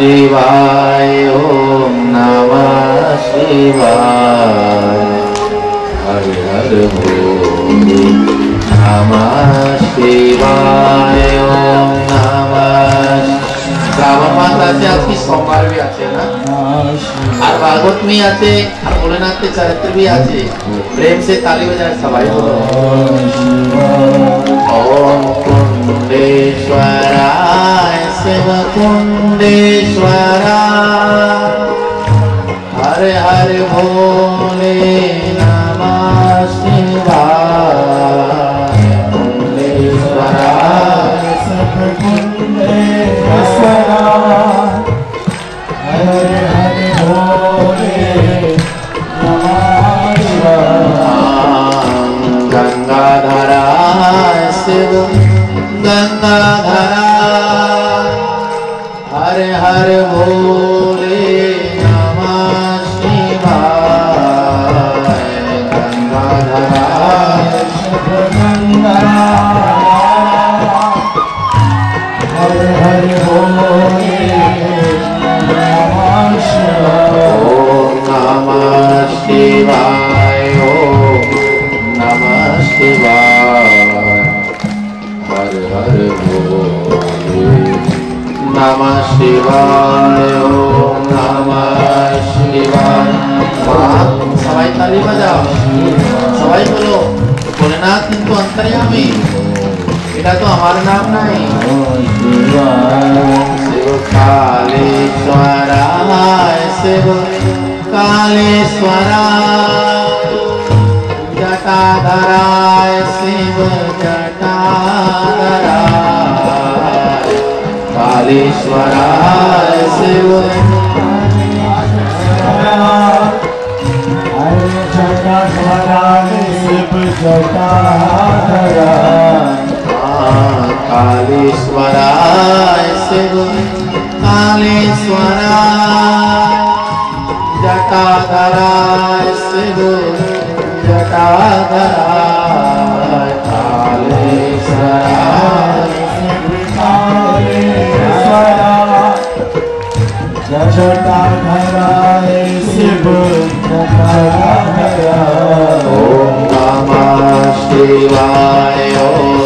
शिवाय ॐ नमः शिवाय हर हर भोले नमः शिवाय ॐ नमः শ্রাবণ মাস আছে আজকে সোমবার भी আছে না আর भागवत में আছে আর भोलेनाथ के चरित्र भी আছে प्रेम से ताली बजाए सबाई बोलो कुंडेश्वराय शिव कुंडेश्वरा। हरे हरे भोले नमः शिवाय, ओम नमः शिवाय। सवाई ताली बजाओ। सवाई बोलो। भोलेनाथ किंतु अंतर्यामी बेटा तो हमारे नाम नहीं। शिव कालेश्वराय शिव कालेश्वराय जटाधराय शिव जटाधराय कालेश्वराय शिव। कालेश्वराय शिव कालेश्वराय। जटाधराय शिव जटाधराय कालेश्वराय। शिव छोटा शिव शिव ॐ नमः शिवाय। ॐ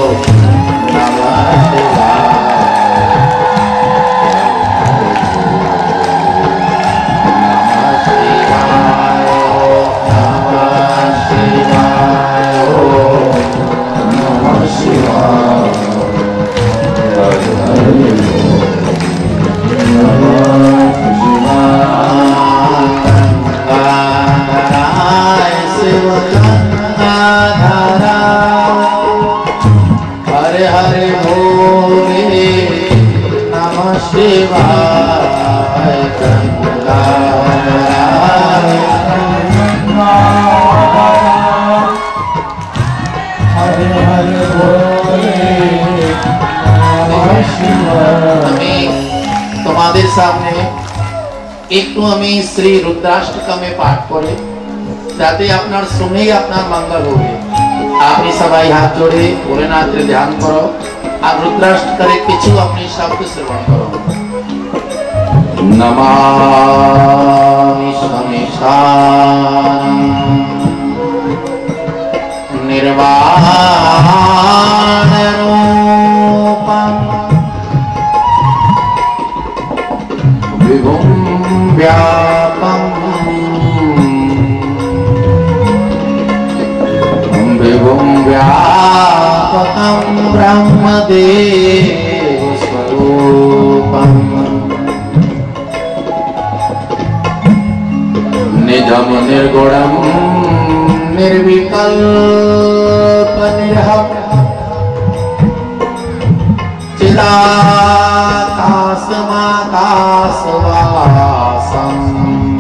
আমি তোমাদের সামনে একটু আমি শ্রী রুদ্রাষ্টকমে পাঠ করে যাতে আপনার শুনেই আপনার মঙ্গল হবে আপনি সবাই হাত জোড়ে ভোলেনাথের ধ্যান করো আর রুদ্রাষ্টকের কিছু আপনি শব্দ শ্রবণ করো নমামি শমিশানম निर्वाण व्यापम। विभुम व्यापकम ब्रह्मदेव स्वरूपम निजम निर्गुणम निर्विकल्प निर्हम चिदाकाशमाकाशवासं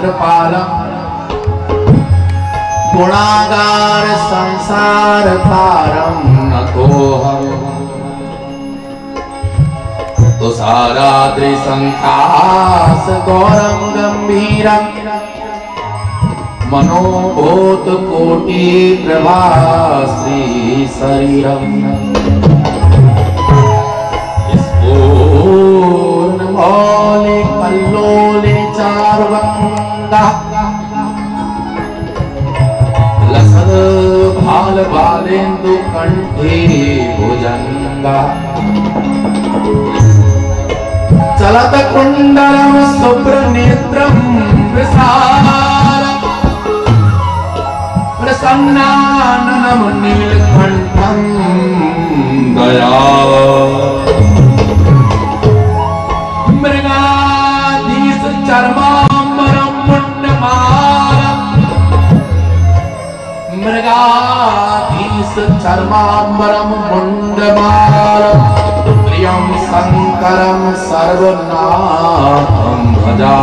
रात्रपालम् गुणागार संसारभारं नतोऽहम् तुषाराद्रिसङ्कास गौरं गम्भीरम् मनोभूतकोटिप्रभा श्रीशरीरम् प्रसन्नाननम नीलकंठम दया मृगाधीश चर्माम्बरम मुंडमालम मृगाधीश चर्माम्बरम मुंडमालम प्रियं शङ्करं सर्वनाथं भजा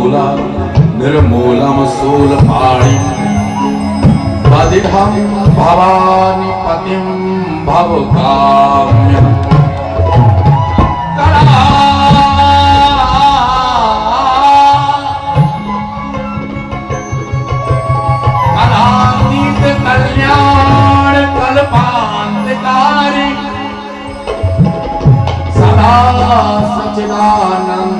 शूलं निर्मूलं शूलपाणि पदिहं भवानि पतिं भवकाम्यम् कलातीत कल्याण कल्पान्तकारी सदा सचिदानंद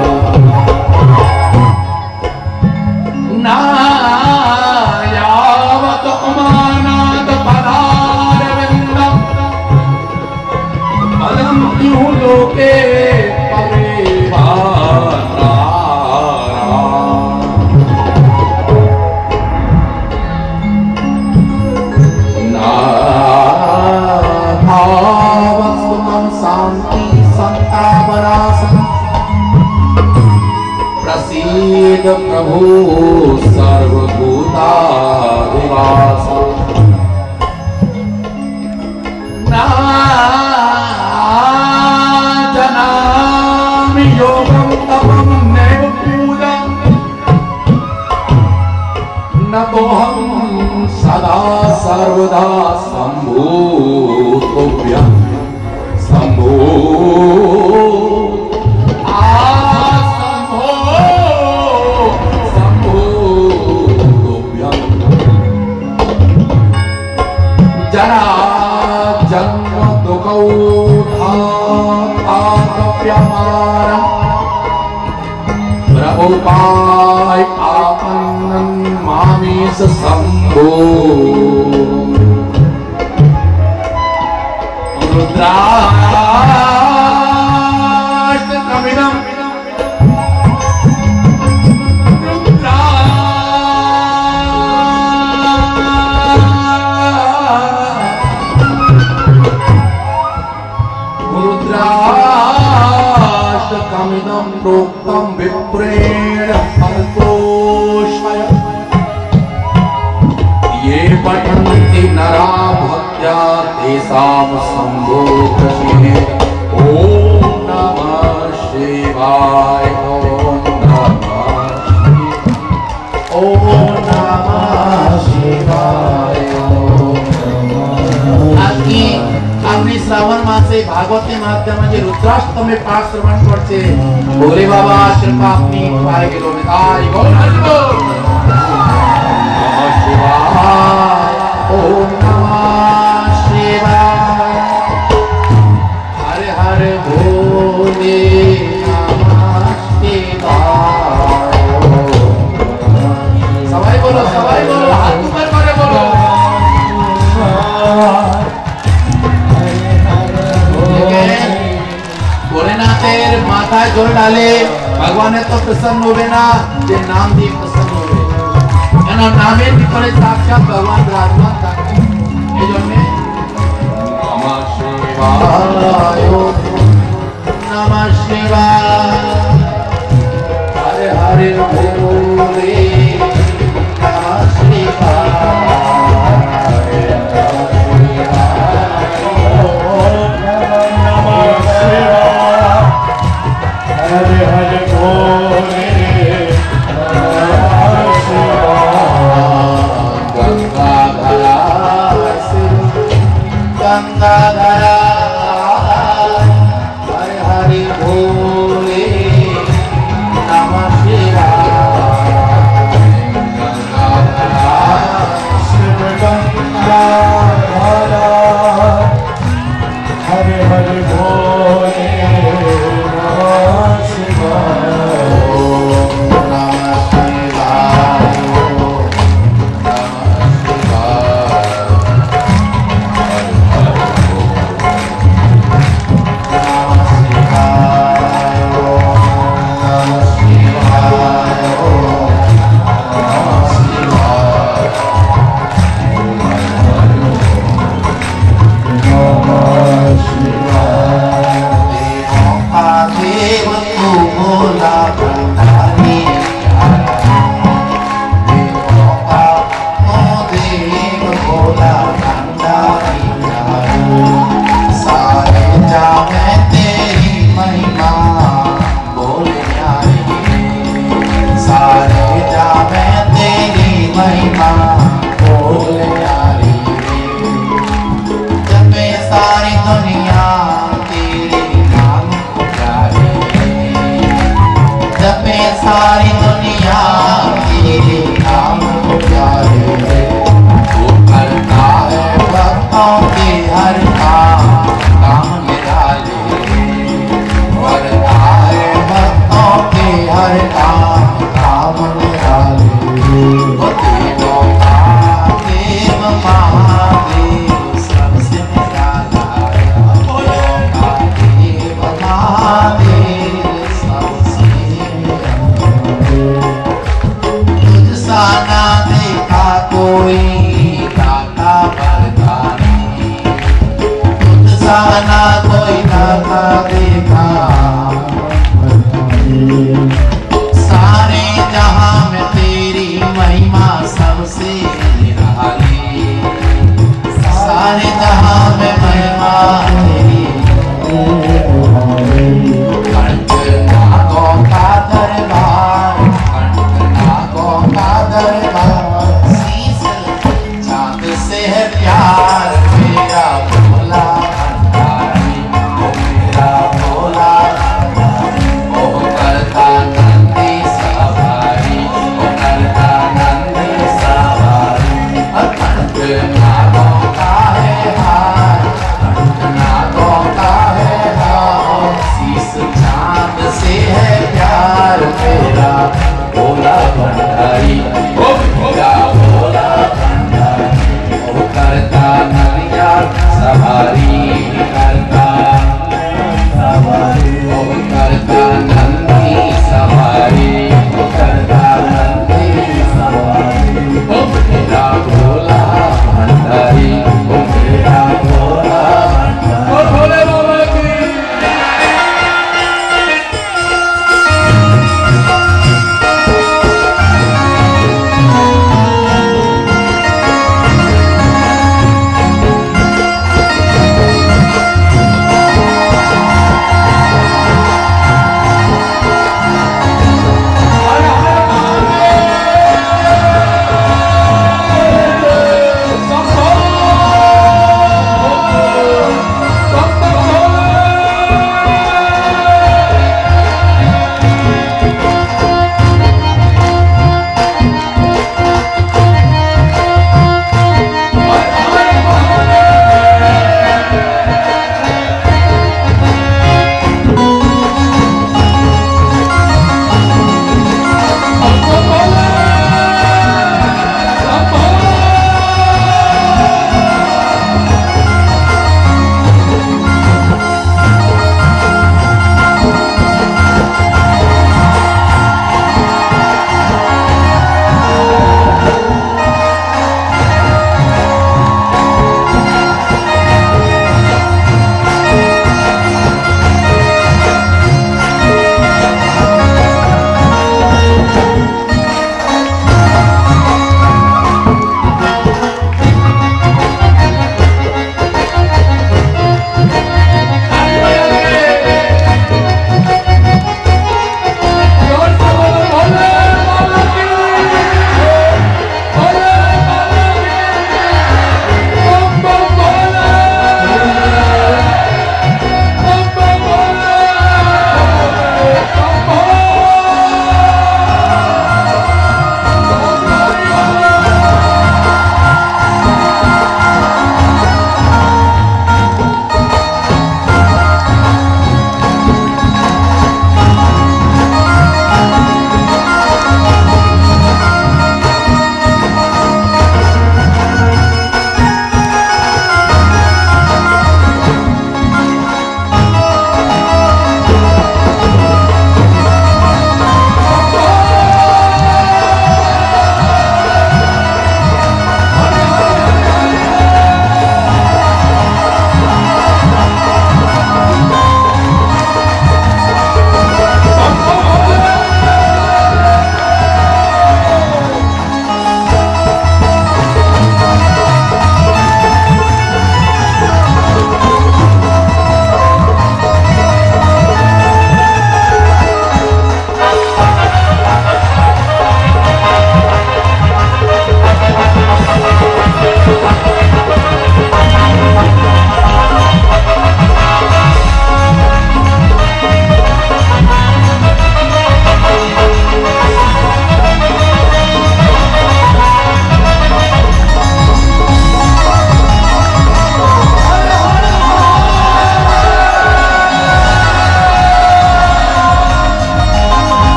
प्रभुपाय आपन्नन् मामेश शम्भो नरा भक्त्या तेषां सम्भोगशिने ॐ नमः शिवाय ॐ नमः शिवाय ॐ नमः शिवाय আজকে আপনি শ্রাবণ মাসে ভাগবতের মাধ্যমে যে রুদ্রাষ্টমে পাঠ শ্রবণ করছে ভোলে বাবা কৃপা আপনি পায়ে গেল তাই গৌরাঙ্গ নমঃ काय करून आले ભગવાન તો પ્રસન્ન હોવે ના જે નામ થી પ્રસન્ન હોવે એના નામે થી પણ સાક્ષાત ભગવાન રાત્મા સાક્ષાત એ જો મે નમઃ શિવાય નમઃ શિવાય હરે હરે દેવ सारी दुनिया देखा सारे जहाँ में तेरी महिमा सबसे सारे जहाँ में महिमा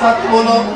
Fakat bunu